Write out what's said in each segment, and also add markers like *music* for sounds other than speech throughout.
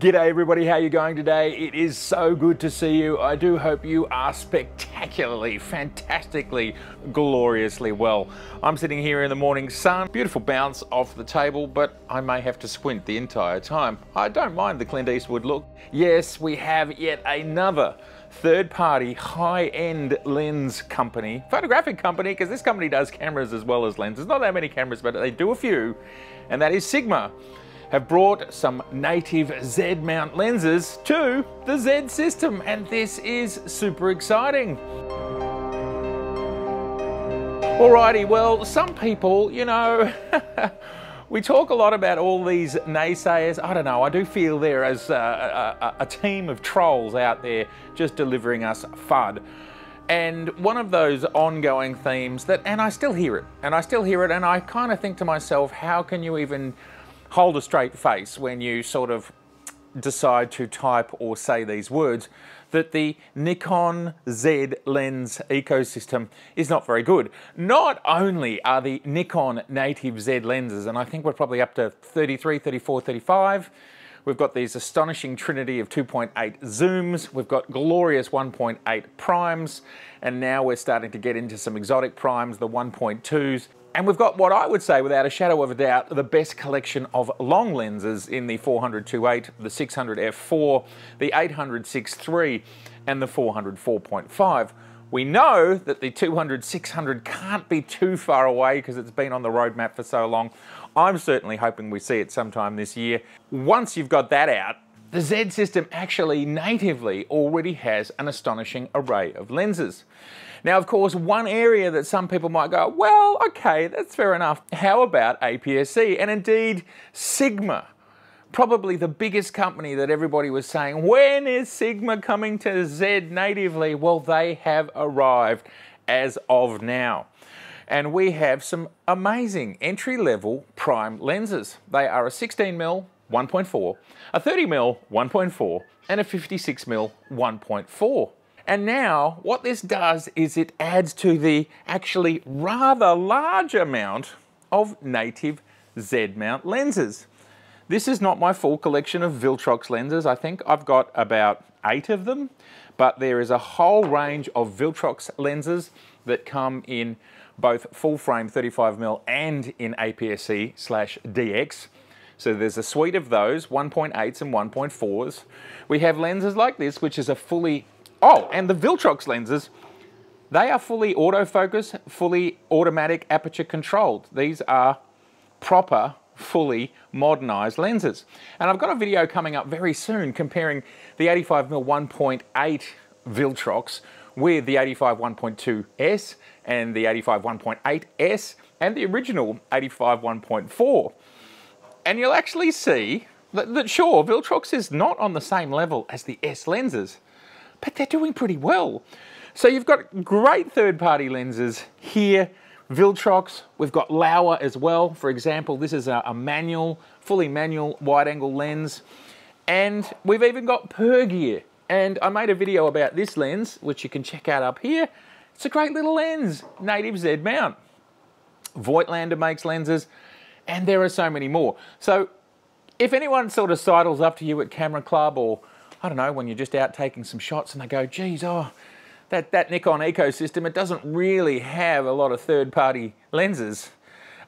G'day everybody, how you going today? It is so good to see you. I do hope you are spectacularly, fantastically, gloriously well. I'm sitting here in the morning sun, beautiful bounce off the table, but I may have to squint the entire time. I don't mind the Clint Eastwood look. Yes, we have yet another third-party high-end lens company, photographic company, because this company does cameras as well as lenses. Not that many cameras, but they do a few, and that is Sigma have brought some native Z mount lenses to the Z system, and this is super exciting. Alrighty, well, some people, you know, *laughs* we talk a lot about all these naysayers. I don't know, I do feel there as a, a, a team of trolls out there just delivering us FUD. And one of those ongoing themes that, and I still hear it, and I still hear it, and I kind of think to myself, how can you even hold a straight face when you sort of decide to type or say these words that the Nikon Z lens ecosystem is not very good. Not only are the Nikon native Z lenses, and I think we're probably up to 33, 34, 35, We've got these astonishing trinity of 2.8 zooms. We've got glorious 1.8 primes. And now we're starting to get into some exotic primes, the 1.2s. And we've got what I would say, without a shadow of a doubt, the best collection of long lenses in the 400 2.8, the 600 f4, the 800 6.3, and the 400 4.5. We know that the 200 600 can't be too far away because it's been on the roadmap for so long. I'm certainly hoping we see it sometime this year. Once you've got that out, the Z system actually natively already has an astonishing array of lenses. Now, of course, one area that some people might go, well, okay, that's fair enough. How about APS-C? And indeed, Sigma, probably the biggest company that everybody was saying, when is Sigma coming to Z natively? Well, they have arrived as of now. And we have some amazing entry-level prime lenses. They are a 16mm 1.4, a 30mm 1.4, and a 56mm 1.4. And now what this does is it adds to the actually rather large amount of native Z mount lenses. This is not my full collection of Viltrox lenses. I think I've got about eight of them, but there is a whole range of Viltrox lenses that come in both full frame 35mm and in APS-C slash DX. So there's a suite of those, 1.8s and 1.4s. We have lenses like this, which is a fully Oh, and the Viltrox lenses, they are fully autofocus, fully automatic aperture controlled. These are proper, fully modernized lenses. And I've got a video coming up very soon comparing the 85mm 1.8 Viltrox with the 85 1.2S and the 85 1.8S and the original 85 1.4. And you'll actually see that, that sure, Viltrox is not on the same level as the S lenses, but they're doing pretty well. So you've got great third-party lenses here, Viltrox, we've got Laowa as well. For example, this is a, a manual, fully manual wide-angle lens. And we've even got Pergear. And I made a video about this lens, which you can check out up here. It's a great little lens, native Z mount. Voigtlander makes lenses, and there are so many more. So if anyone sort of sidles up to you at Camera Club or I don't know, when you're just out taking some shots and they go, geez, oh, that, that Nikon ecosystem, it doesn't really have a lot of third-party lenses.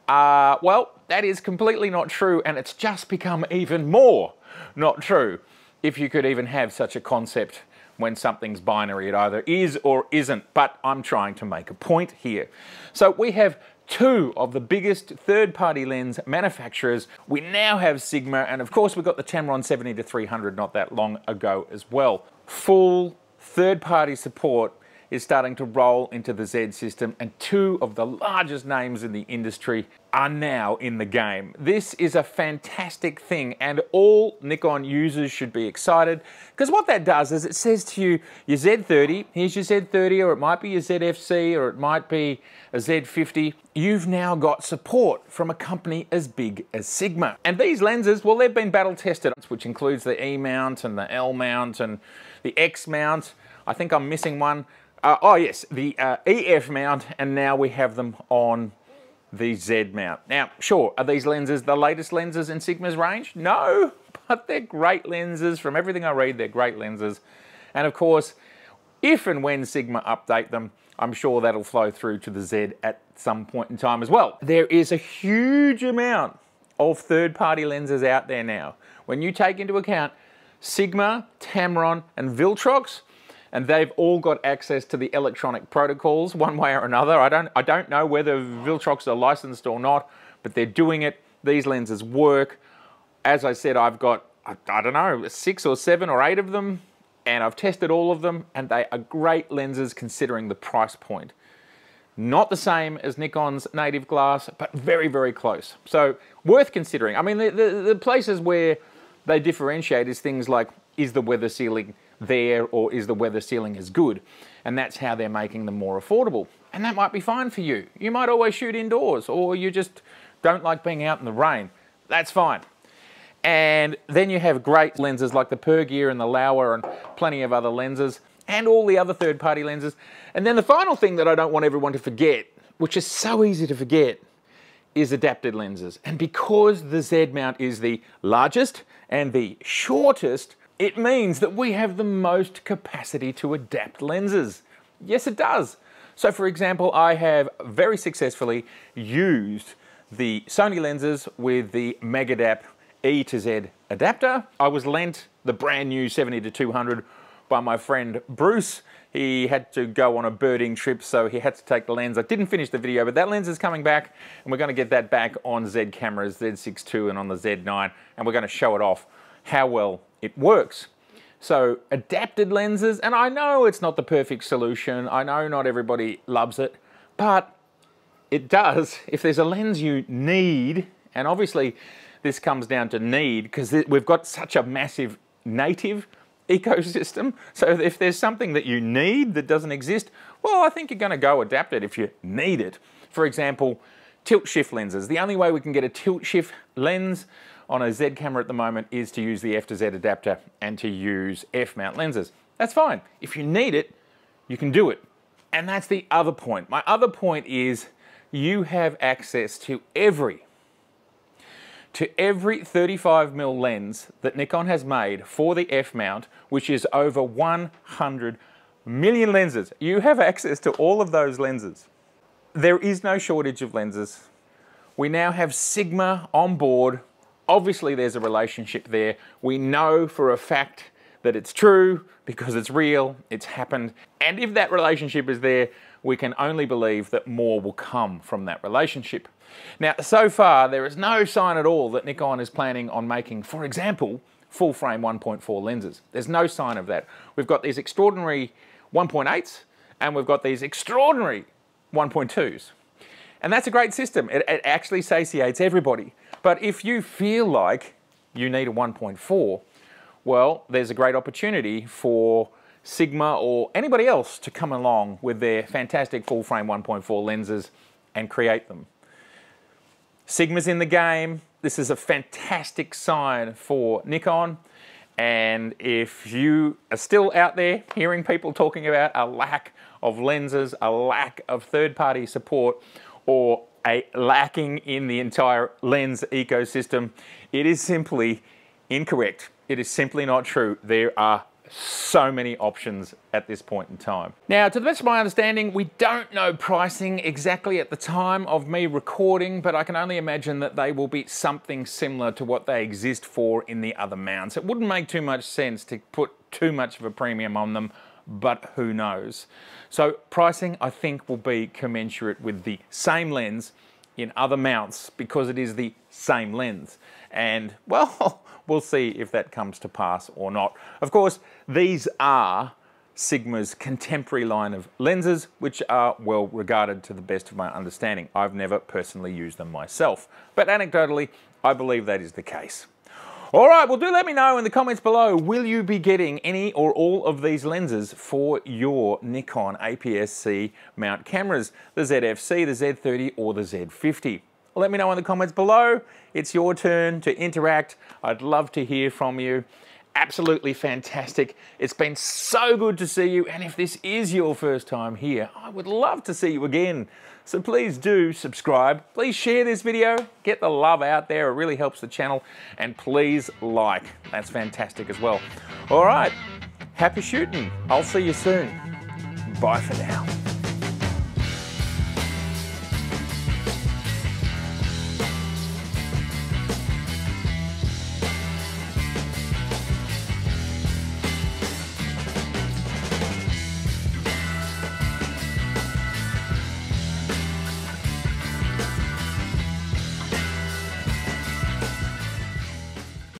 Uh, well, that is completely not true, and it's just become even more not true if you could even have such a concept when something's binary. It either is or isn't, but I'm trying to make a point here. So we have two of the biggest third-party lens manufacturers. We now have Sigma, and of course we got the Tamron 70 to 300 not that long ago as well. Full third-party support is starting to roll into the Z system and two of the largest names in the industry are now in the game. This is a fantastic thing and all Nikon users should be excited because what that does is it says to you, your Z30, here's your Z30 or it might be your ZFC or it might be a Z50. You've now got support from a company as big as Sigma. And these lenses, well, they've been battle tested, which includes the E mount and the L mount and the X mount. I think I'm missing one. Uh, oh yes, the uh, EF mount, and now we have them on the Z mount. Now, sure, are these lenses the latest lenses in Sigma's range? No, *laughs* but they're great lenses. From everything I read, they're great lenses. And of course, if and when Sigma update them, I'm sure that'll flow through to the Z at some point in time as well. There is a huge amount of third-party lenses out there now. When you take into account Sigma, Tamron, and Viltrox, and they've all got access to the electronic protocols one way or another. I don't, I don't know whether Viltrox are licensed or not, but they're doing it. These lenses work. As I said, I've got, I, I don't know, six or seven or eight of them, and I've tested all of them, and they are great lenses considering the price point. Not the same as Nikon's native glass, but very, very close. So worth considering. I mean, the, the, the places where they differentiate is things like, is the weather sealing there or is the weather sealing as good? And that's how they're making them more affordable. And that might be fine for you. You might always shoot indoors or you just don't like being out in the rain. That's fine. And then you have great lenses like the Pergear and the Laowa and plenty of other lenses and all the other third-party lenses. And then the final thing that I don't want everyone to forget, which is so easy to forget, is adapted lenses. And because the Z mount is the largest and the shortest, it means that we have the most capacity to adapt lenses. Yes, it does. So for example, I have very successfully used the Sony lenses with the Megadap E to Z adapter. I was lent the brand new 70 to 200 by my friend Bruce. He had to go on a birding trip, so he had to take the lens. I didn't finish the video, but that lens is coming back, and we're going to get that back on Z cameras, Z6 II and on the Z9, and we're going to show it off how well it works. So adapted lenses, and I know it's not the perfect solution. I know not everybody loves it, but it does. If there's a lens you need, and obviously this comes down to need because we've got such a massive native ecosystem. So if there's something that you need that doesn't exist, well, I think you're going to go adapt it if you need it. For example, tilt shift lenses. The only way we can get a tilt shift lens on a Z camera at the moment is to use the F to Z adapter and to use F mount lenses. That's fine. If you need it, you can do it. And that's the other point. My other point is you have access to every to every 35mm lens that Nikon has made for the F mount, which is over 100 million lenses. You have access to all of those lenses. There is no shortage of lenses. We now have Sigma on board Obviously, there's a relationship there. We know for a fact that it's true because it's real, it's happened. And if that relationship is there, we can only believe that more will come from that relationship. Now, so far, there is no sign at all that Nikon is planning on making, for example, full frame 1.4 lenses. There's no sign of that. We've got these extraordinary 1.8s and we've got these extraordinary 1.2s. And that's a great system. It, it actually satiates everybody. But if you feel like you need a 1.4, well, there's a great opportunity for Sigma or anybody else to come along with their fantastic full frame 1.4 lenses and create them. Sigma's in the game. This is a fantastic sign for Nikon. And if you are still out there hearing people talking about a lack of lenses, a lack of third-party support, or a lacking in the entire lens ecosystem. It is simply incorrect. It is simply not true. There are so many options at this point in time. Now, to the best of my understanding, we don't know pricing exactly at the time of me recording, but I can only imagine that they will be something similar to what they exist for in the other mounts. It wouldn't make too much sense to put too much of a premium on them but who knows. So pricing, I think, will be commensurate with the same lens in other mounts because it is the same lens. And, *laughs* well, we'll see if that comes to pass or not. Of course, these are Sigma's contemporary line of lenses, which are well regarded to the best of my understanding. I've never personally used them myself, but anecdotally, I believe that is the case. All right, well, do let me know in the comments below, will you be getting any or all of these lenses for your Nikon APS-C mount cameras, the ZFC, the Z30, or the Z50? Let me know in the comments below. It's your turn to interact. I'd love to hear from you. Absolutely fantastic. It's been so good to see you. And if this is your first time here, I would love to see you again. So please do subscribe. Please share this video. Get the love out there. It really helps the channel. And please like. That's fantastic as well. All right. Happy shooting. I'll see you soon. Bye for now.